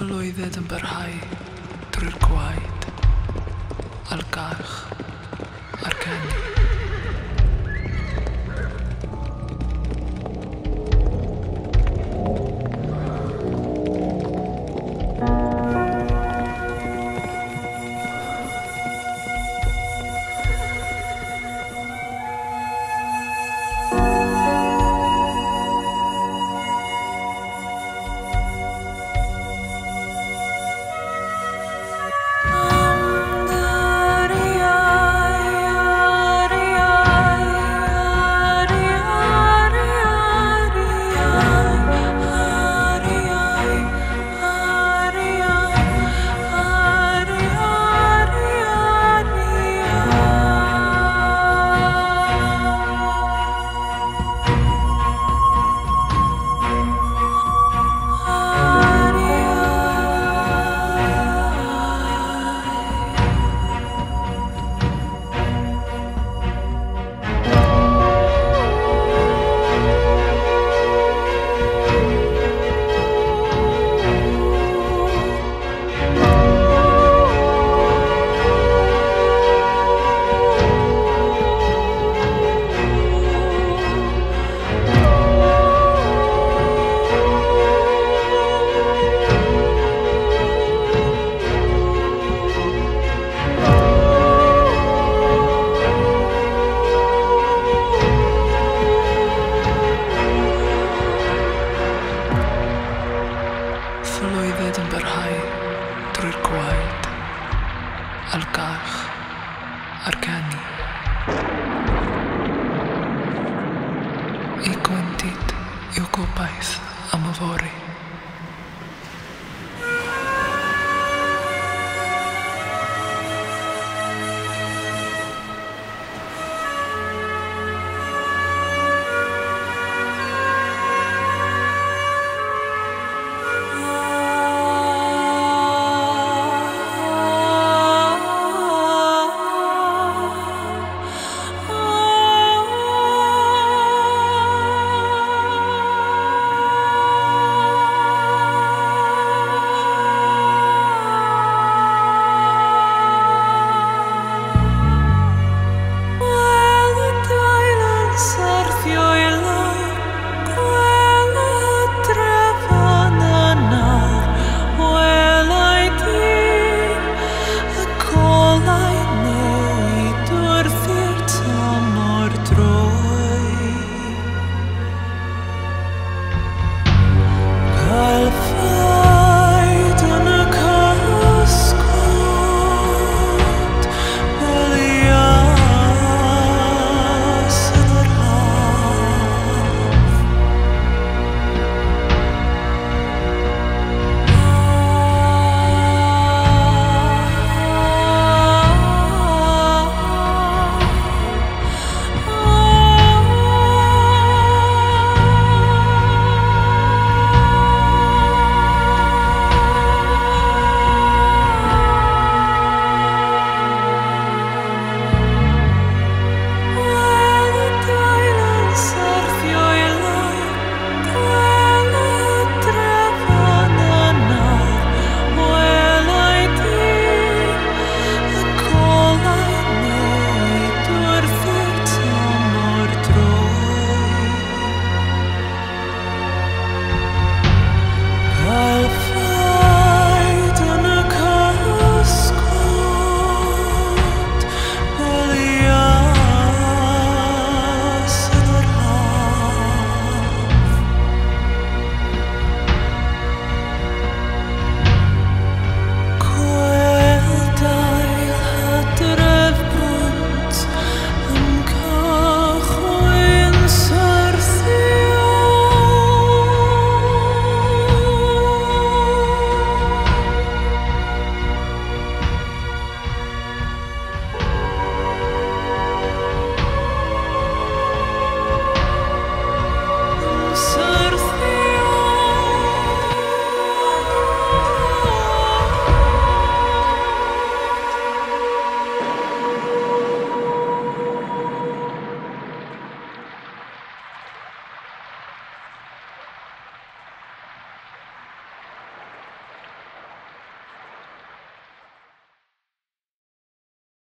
Sylwydded yn byrhau drwy'r gwaed, a'r garch, a'r cen. a'r canu. I gwendid i'w gobaith am y fori.